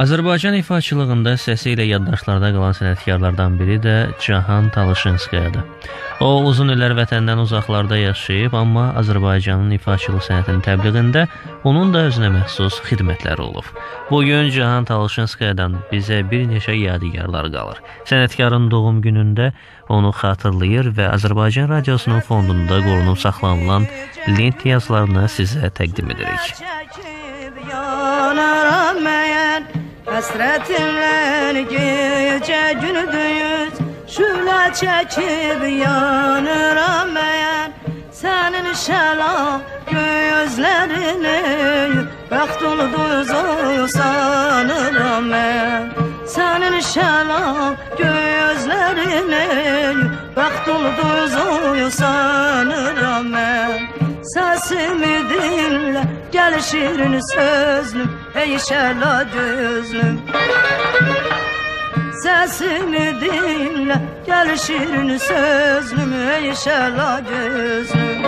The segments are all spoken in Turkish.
Azərbaycan ifaçılığında səsi ilə yaddaşlarda qalan sənətkarlardan biri də Cahan Talışınskayadır. O uzun illər vətəndən uzaqlarda yaşayıb, amma Azərbaycanın ifaçılıq sənətinin təbliğində onun da özünə məxsus xidmətləri olub. Bu gün Cahan Talışınskayadan bizə bir neçə yadigarlar qalır. Sənətkarın doğum günündə onu xatırlayır və Azərbaycan radiosunun fondunda qorunub saxlanılan lent yazılarını sizə təqdim edirik. Yanaram mən Hasretinle gece gündüz Şöyle çekip yanıram ben Senin şela gözlerini Bəxt oldu sanıram ben Senin şela gözlerini Bəxt oldu sanıram ben Sesimi dinle gel şirin sözlüm Ey şerla gözlüm Sesimi dinle gel şirin sözlüm Ey şerla gözlüm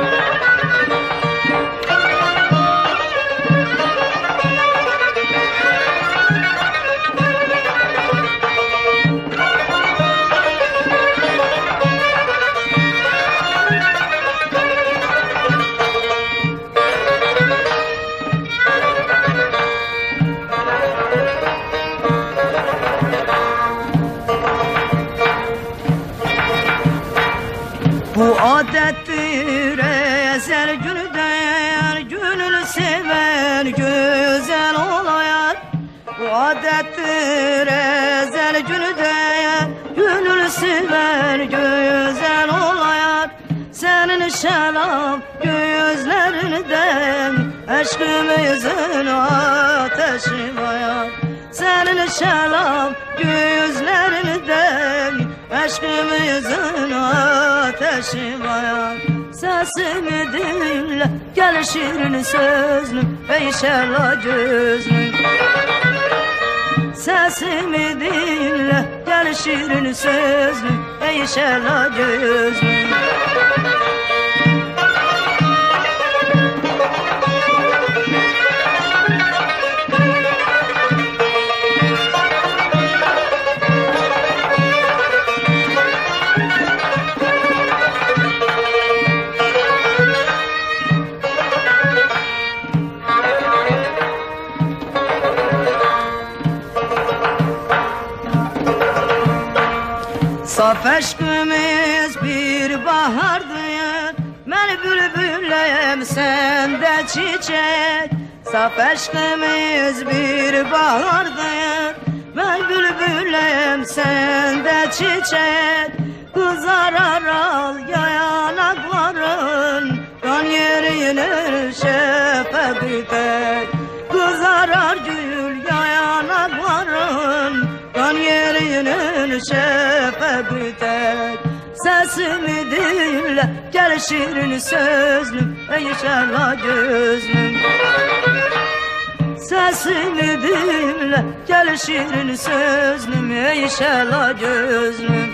adettir ezel gülden Gönül sever güzel olayar Senin şarap gözlerinden Aşkımızın ateşi var Senin şarap gözlerinden Aşkımızın ateşi var Sesimi dinle Gel şirin sözlüm Ey şerla gözlüm Sesimi dinle Gel şirin sözlüm Ey şerla gözlüm aşkımız bir bahardır Ben bülbülem sende çiçek. Saf aşkımız bir bahardır Ben bülbülem sende çiçek. Kızarar al yanakların Kan yerine şefek tek Kızarar gül yanakların Kan yerinin şefek tek Sesimi dinle gel şirin sözlüm Ey şerla gözlüm. Sesimi dinle gel şirin sözlüm Ey şerla gözlüm.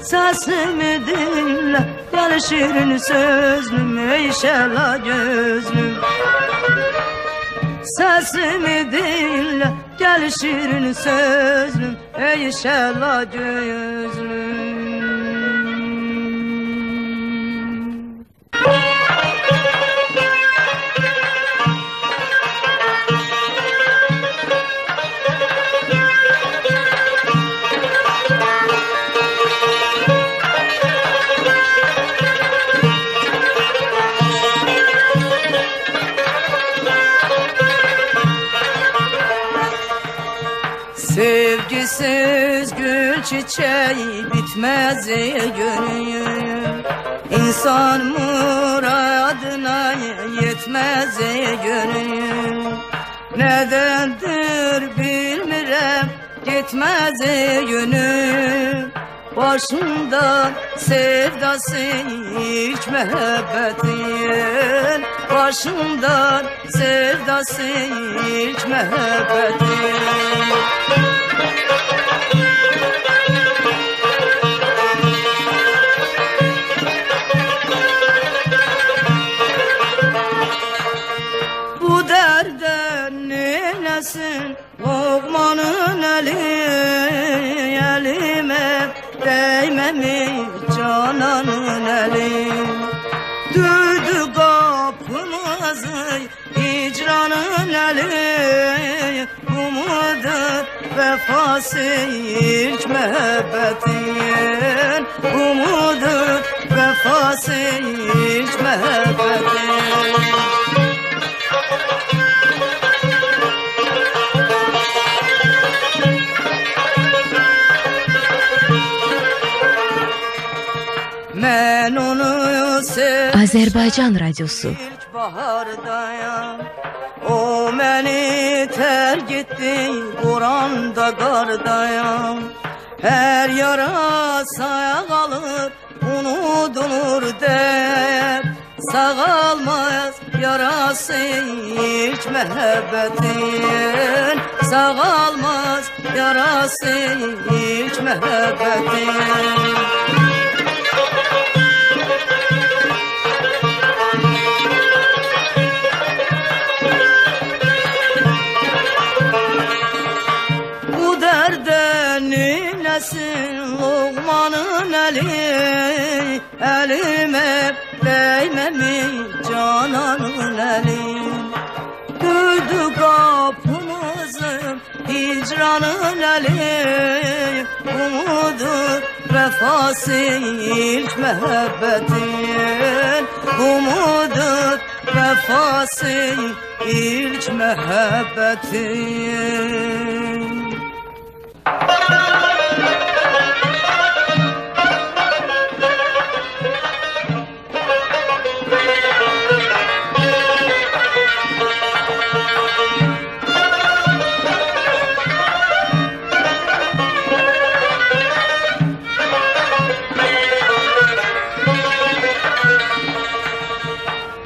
Sesimi dinle gel şirin sözlüm Ey şerla gözlüm. Sesimi dinle gel şirin sözlüm Ey şerla gözlüm çiçeği bitmez gönül İnsan muradına yetmez gönül Nedendir bilmirem gitmez gönül Başımdan sevdası ilk mehebbetin Başımdan sevdası ilk mehebbetin vefası ilk muhabbetin Bu mudur vefası ilk muhabbetin Ben onu məni tərk etdi Quranda qardayam Hər yara saya qalır Unudulur der. Sağalmaz yarası ilk məhəbbətin Sağalmaz yarası ilk məhəbbətin neyləsin Loğmanın əli Əlimə dəyməmi cananın əli Döydü qapımızı hicranın əli Umudur vəfası ilk məhəbbətin Umudur vəfası ilk məhəbbətin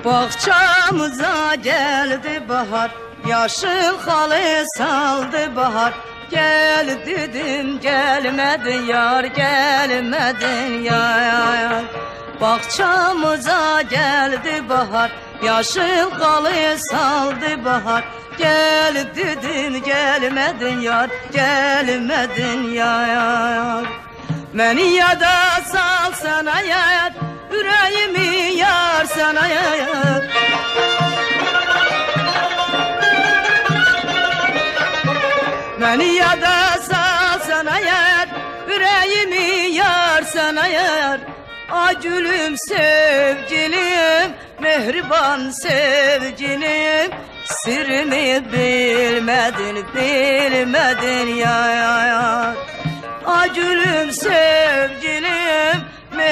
Bağçamıza geldi bahar Yaşıl halı saldı bahar. Gel dedim gelmedin yar gelmedin yar. Bağçamıza geldi bahar Yaşıl halı saldı bahar. Gel dedim gelmedin yar gelmedin yar. Beni yada sal sana yar Yüreğimi yar sana yar. Beni yada sal sana yar. Yüreğimi yar sana yar. Acülüm sevgilim Mehriban sevgilim. Sirrimi bilmedin bilmedin ya yar Acülüm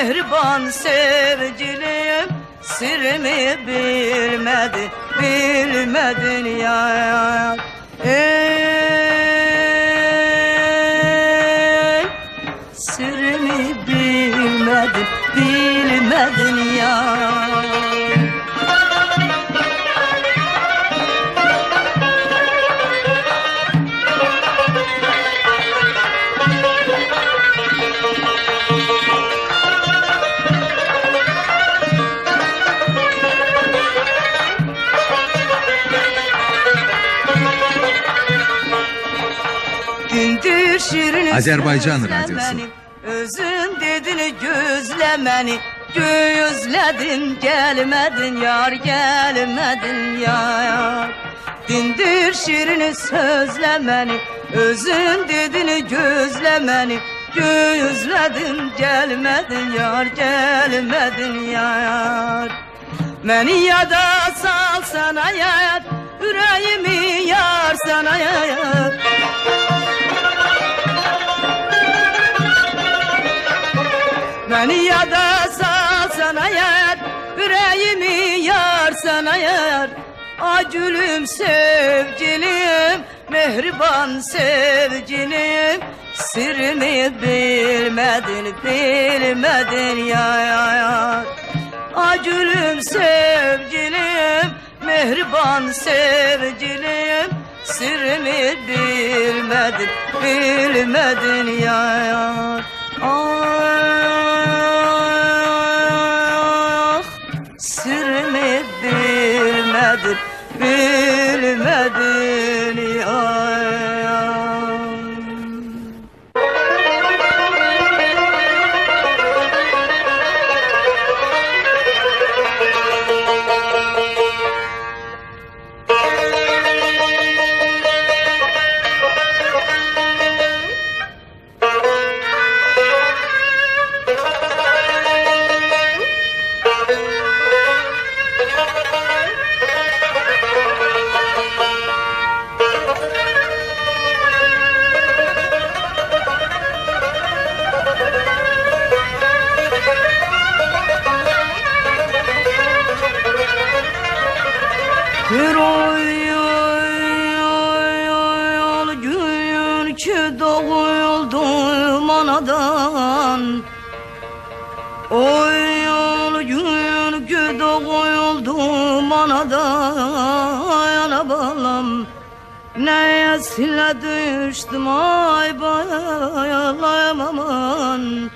Mehriban sevgilim Sirrimi bilmedin bilmedin ya. yar Azerbaycan Radyosu. Özün dedin gözlemeni. Gözledin gelmedin yar gelmedin yar. Dindir şirin sözlemeni. Özün dedin gözlemeni. Gözledin gelmedin yar gelmedin yar. Beni yada sal sana yar. Yüreğimi yar sana yar Beni yada sal sana yar Yüreğimi yar sana yar Acülüm sevgilim Mehriban sevgilim Sirrimi bilmedin bilmedin ya ya ya. Acülüm sevgilim Mehriban sevgilim Sirrimi bilmedin bilmedin ya ya. Ah doğuldum anadan. Oy ol gün ki doğuldum anadan. Ana balam Neye sile düştüm ay bayalayım aman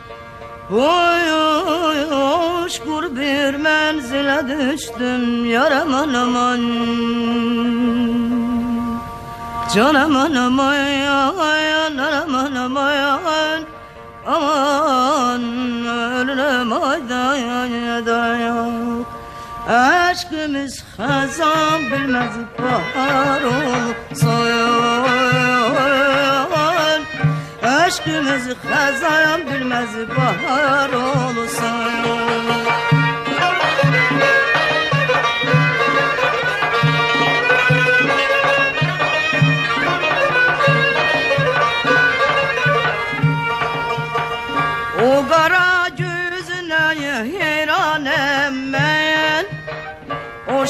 Oy oy hoşgur bir menzile düştüm yar aman Can aman aman aman Aman. Ölürüm ay dayan dayan. Aşkımız hazan bilmez bahar olsun Aşkımız hazan bilmez bahar olsun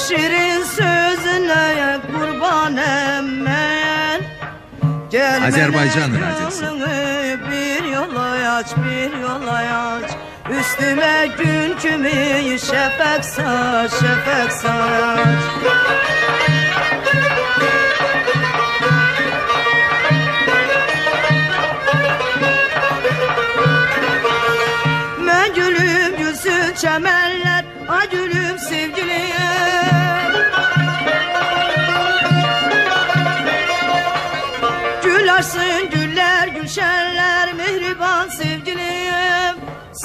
şirin sözüne kurbanem ben Gelmene Azerbaycan Radyosu. Bir yola aç bir yola aç. Üstüme gün kimi şefek saç şefek saç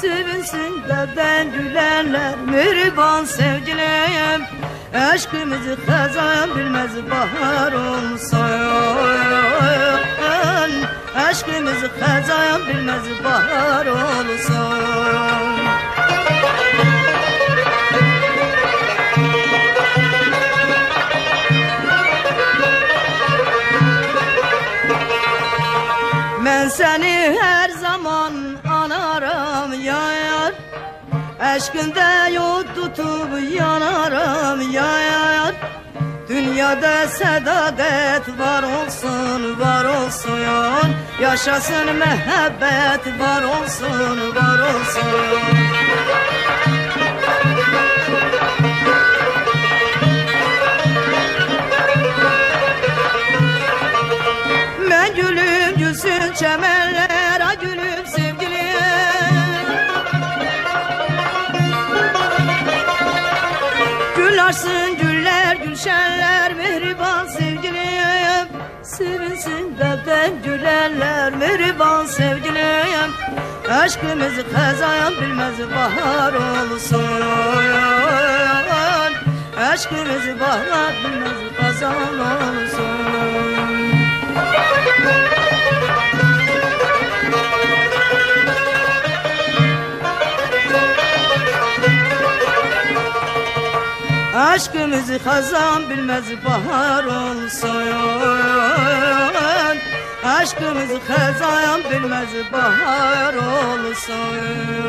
Sevinsin benden gülenler Mehriban sevgilim. Aşkımızı kazan bilmez bahar olsun Aşkımızı kazan bilmez bahar olsun Ben seni her zaman anarım yar Aşkında yol tutup yanarım yar Dünyada sadadet var olsun var olsun. Yaşasın mehabbet var olsun var olsun Aşkımızı kazan bilmez bahar olsun. Aşkımızı bahar bilmez kazan olsun. Aşkımızı hazan bilmez bahar olsun Aşkımızı hazan bilmez bahar olsun